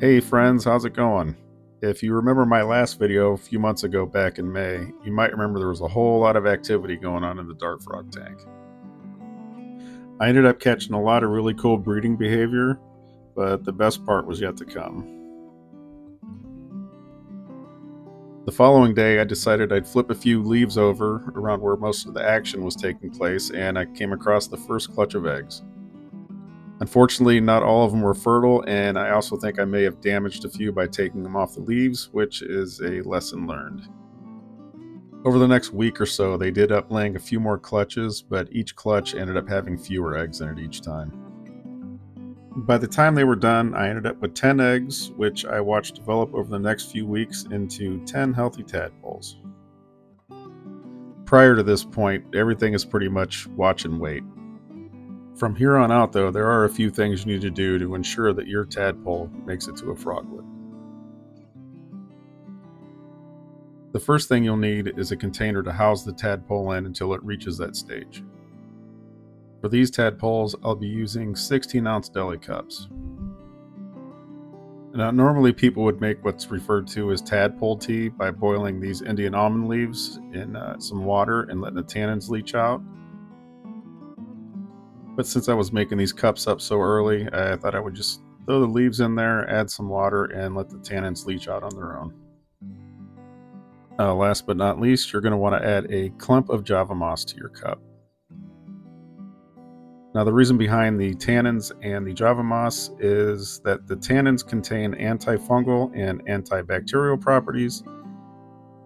Hey friends, how's it going? If you remember my last video a few months ago back in May, you might remember there was a whole lot of activity going on in the dart frog tank. I ended up catching a lot of really cool breeding behavior, but the best part was yet to come. The following day, I decided I'd flip a few leaves over around where most of the action was taking place, and I came across the first clutch of eggs. Unfortunately, not all of them were fertile, and I also think I may have damaged a few by taking them off the leaves, which is a lesson learned. Over the next week or so, they did up laying a few more clutches, but each clutch ended up having fewer eggs in it each time. By the time they were done, I ended up with 10 eggs, which I watched develop over the next few weeks into 10 healthy tadpoles. Prior to this point, everything is pretty much watch and wait. From here on out, though, there are a few things you need to do to ensure that your tadpole makes it to a froglet. The first thing you'll need is a container to house the tadpole in until it reaches that stage. For these tadpoles, I'll be using 16 ounce deli cups. Now, normally people would make what's referred to as tadpole tea by boiling these Indian almond leaves in uh, some water and letting the tannins leach out. But since I was making these cups up so early, I thought I would just throw the leaves in there, add some water, and let the tannins leach out on their own. Uh, last but not least, you're going to want to add a clump of java moss to your cup. Now, the reason behind the tannins and the java moss is that the tannins contain antifungal and antibacterial properties,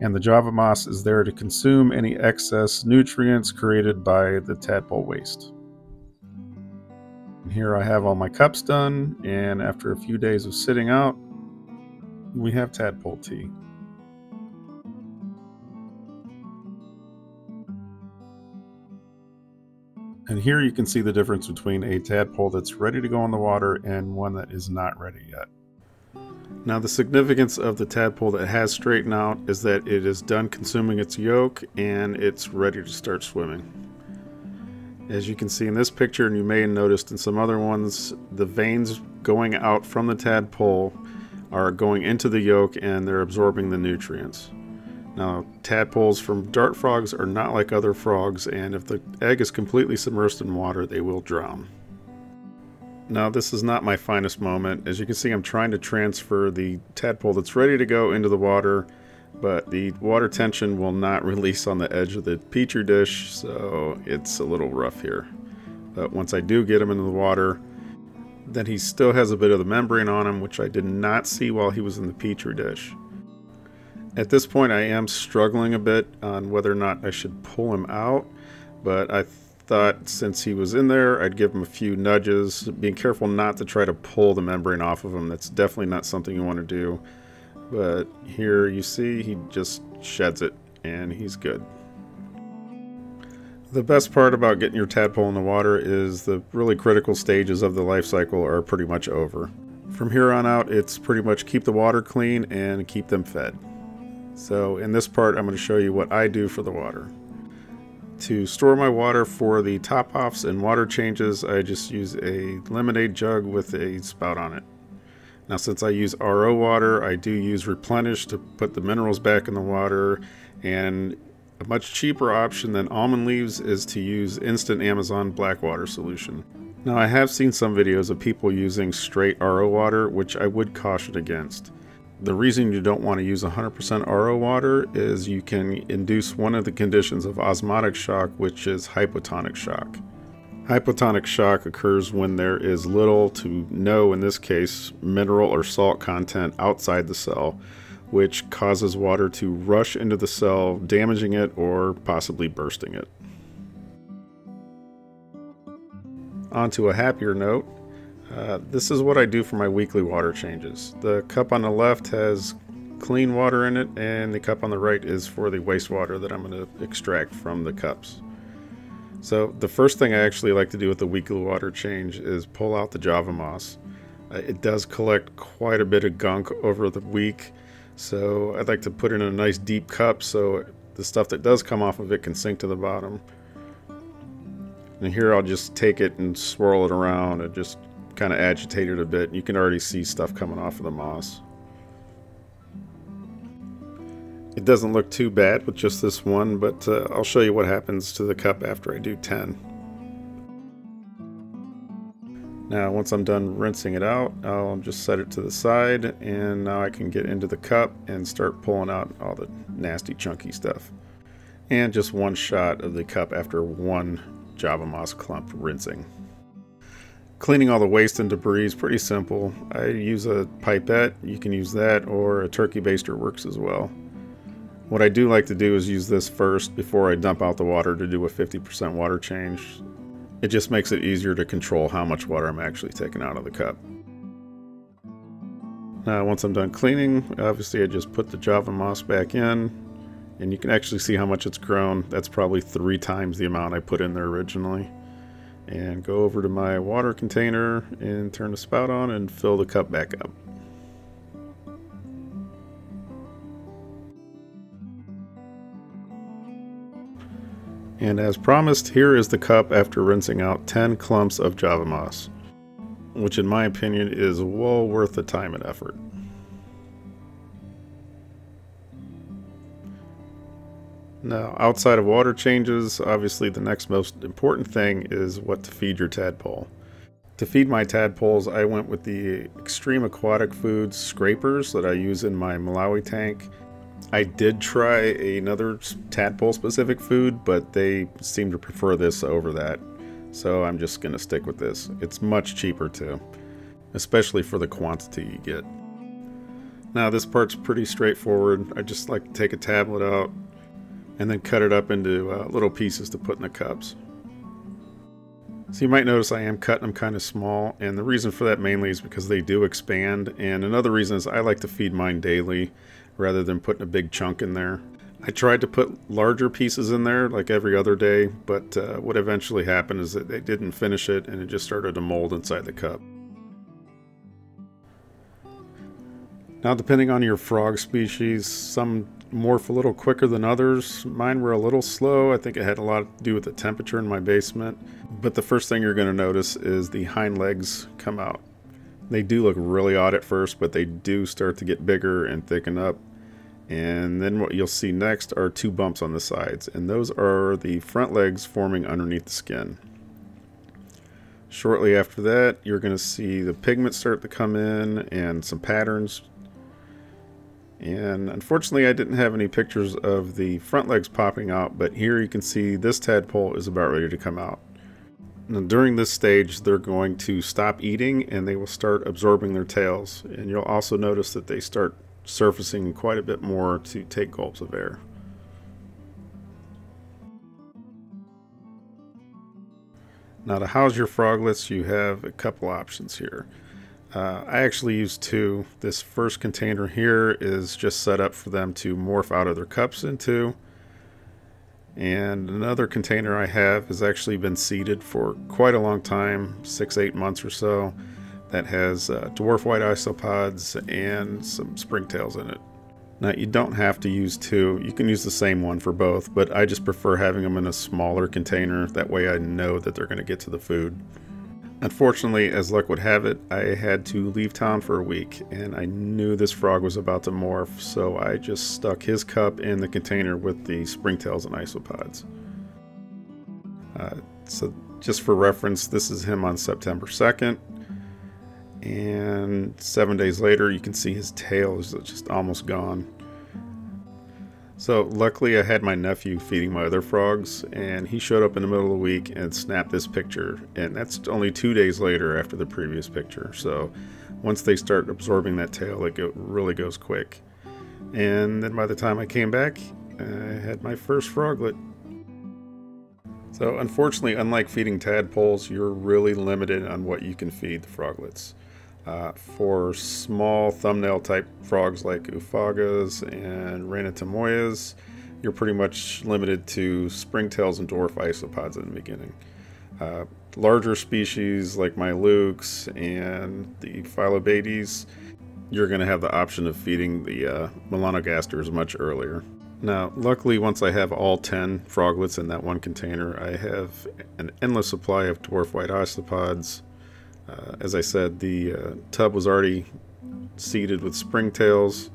and the java moss is there to consume any excess nutrients created by the tadpole waste. Here I have all my cups done, and after a few days of sitting out, we have tadpole tea. And here you can see the difference between a tadpole that's ready to go in the water and one that is not ready yet. Now the significance of the tadpole that has straightened out is that it is done consuming its yolk and it's ready to start swimming. As you can see in this picture, and you may have noticed in some other ones, the veins going out from the tadpole are going into the yolk and they're absorbing the nutrients. Now, tadpoles from dart frogs are not like other frogs, and if the egg is completely submerged in water, they will drown. Now, this is not my finest moment. As you can see, I'm trying to transfer the tadpole that's ready to go into the water but the water tension will not release on the edge of the petri dish, so it's a little rough here. But once I do get him into the water, then he still has a bit of the membrane on him, which I did not see while he was in the petri dish. At this point, I am struggling a bit on whether or not I should pull him out, but I thought since he was in there, I'd give him a few nudges, being careful not to try to pull the membrane off of him. That's definitely not something you want to do. But here you see he just sheds it and he's good. The best part about getting your tadpole in the water is the really critical stages of the life cycle are pretty much over. From here on out, it's pretty much keep the water clean and keep them fed. So in this part, I'm going to show you what I do for the water. To store my water for the top offs and water changes, I just use a lemonade jug with a spout on it. Now since I use RO water, I do use Replenish to put the minerals back in the water and a much cheaper option than almond leaves is to use instant Amazon black water solution. Now I have seen some videos of people using straight RO water, which I would caution against. The reason you don't want to use 100% RO water is you can induce one of the conditions of osmotic shock, which is hypotonic shock. Hypotonic shock occurs when there is little to no, in this case, mineral or salt content outside the cell, which causes water to rush into the cell, damaging it or possibly bursting it. On to a happier note, uh, this is what I do for my weekly water changes. The cup on the left has clean water in it, and the cup on the right is for the wastewater that I'm going to extract from the cups. So the first thing I actually like to do with the weekly water change is pull out the Java moss. Uh, it does collect quite a bit of gunk over the week, so I'd like to put it in a nice deep cup so the stuff that does come off of it can sink to the bottom. And here I'll just take it and swirl it around and just kind of agitate it a bit. You can already see stuff coming off of the moss. It doesn't look too bad with just this one, but uh, I'll show you what happens to the cup after I do 10. Now once I'm done rinsing it out, I'll just set it to the side and now I can get into the cup and start pulling out all the nasty chunky stuff. And just one shot of the cup after one Java Moss clump rinsing. Cleaning all the waste and debris is pretty simple. I use a pipette, you can use that, or a turkey baster works as well. What I do like to do is use this first before I dump out the water to do a 50% water change. It just makes it easier to control how much water I'm actually taking out of the cup. Now once I'm done cleaning, obviously I just put the Java moss back in and you can actually see how much it's grown. That's probably three times the amount I put in there originally. And go over to my water container and turn the spout on and fill the cup back up. And as promised, here is the cup after rinsing out 10 clumps of Java moss, which in my opinion is well worth the time and effort. Now, outside of water changes, obviously the next most important thing is what to feed your tadpole. To feed my tadpoles, I went with the Xtreme Aquatic Foods scrapers that I use in my Malawi tank I did try another tadpole specific food, but they seem to prefer this over that. So I'm just going to stick with this. It's much cheaper too, especially for the quantity you get. Now this part's pretty straightforward. I just like to take a tablet out and then cut it up into uh, little pieces to put in the cups. So you might notice I am cutting them kind of small, and the reason for that mainly is because they do expand, and another reason is I like to feed mine daily rather than putting a big chunk in there. I tried to put larger pieces in there like every other day, but uh, what eventually happened is that they didn't finish it and it just started to mold inside the cup. Now depending on your frog species, some morph a little quicker than others. Mine were a little slow. I think it had a lot to do with the temperature in my basement. But the first thing you're going to notice is the hind legs come out. They do look really odd at first, but they do start to get bigger and thicken up. And then what you'll see next are two bumps on the sides, and those are the front legs forming underneath the skin. Shortly after that, you're going to see the pigment start to come in and some patterns. And unfortunately, I didn't have any pictures of the front legs popping out, but here you can see this tadpole is about ready to come out. Now, during this stage, they're going to stop eating and they will start absorbing their tails. And you'll also notice that they start surfacing quite a bit more to take gulps of air. Now to house your froglets, you have a couple options here. Uh, I actually use two. This first container here is just set up for them to morph out of their cups into. And another container I have has actually been seeded for quite a long time, six, eight months or so, that has uh, dwarf white isopods and some springtails in it. Now you don't have to use two, you can use the same one for both, but I just prefer having them in a smaller container, that way I know that they're going to get to the food. Unfortunately, as luck would have it, I had to leave town for a week, and I knew this frog was about to morph, so I just stuck his cup in the container with the springtails and isopods. Uh, so just for reference, this is him on September 2nd, and seven days later you can see his tail is just almost gone. So luckily I had my nephew feeding my other frogs and he showed up in the middle of the week and snapped this picture and that's only two days later after the previous picture. So once they start absorbing that tail it really goes quick. And then by the time I came back I had my first froglet. So unfortunately unlike feeding tadpoles you're really limited on what you can feed the froglets. Uh, for small thumbnail type frogs like Oophagas and Ranitomeyas, you're pretty much limited to springtails and dwarf isopods in the beginning. Uh, larger species like Milukes and the Phyllobates, you're going to have the option of feeding the uh, Melanogasters much earlier. Now, luckily, once I have all 10 froglets in that one container, I have an endless supply of dwarf white isopods, Uh, as I said, the uh, tub was already seeded with springtails.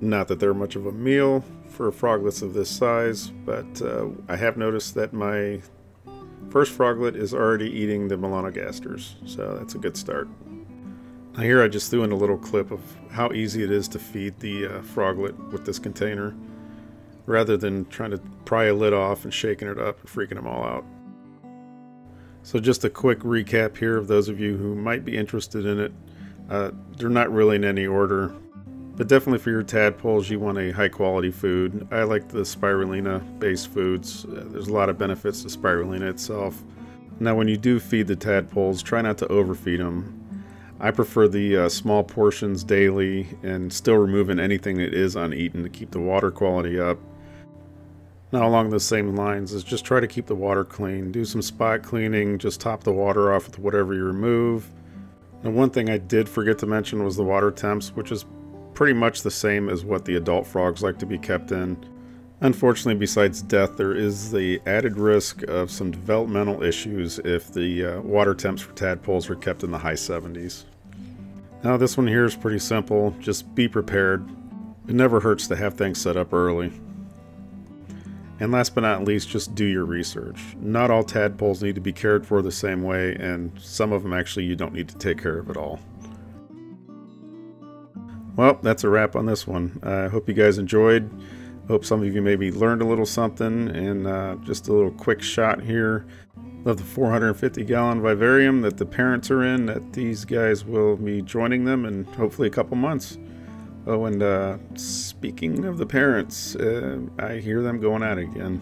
Not that they're much of a meal for froglets of this size, but uh, I have noticed that my first froglet is already eating the melanogasters, so that's a good start. Now here I just threw in a little clip of how easy it is to feed the uh, froglet with this container, rather than trying to pry a lid off and shaking it up and freaking them all out. So just a quick recap here of those of you who might be interested in it. Uh, they're not really in any order, but definitely for your tadpoles, you want a high quality food. I like the spirulina based foods. Uh, there's a lot of benefits to spirulina itself. Now, when you do feed the tadpoles, try not to overfeed them. I prefer the uh, small portions daily and still removing anything that is uneaten to keep the water quality up. Now, along the same lines, is just try to keep the water clean. Do some spot cleaning, just top the water off with whatever you remove. Now, one thing I did forget to mention was the water temps, which is pretty much the same as what the adult frogs like to be kept in. Unfortunately, besides death, there is the added risk of some developmental issues if the uh, water temps for tadpoles are kept in the high 70s. Now, this one here is pretty simple. Just be prepared. It never hurts to have things set up early. And last but not least, just do your research. Not all tadpoles need to be cared for the same way, and some of them actually you don't need to take care of at all. Well, that's a wrap on this one. I hope you guys enjoyed. Hope some of you maybe learned a little something, and uh, just a little quick shot here of the 450 gallon vivarium that the parents are in, that these guys will be joining them in hopefully a couple months. Oh, and uh, speaking of the parents, uh, I hear them going at it again.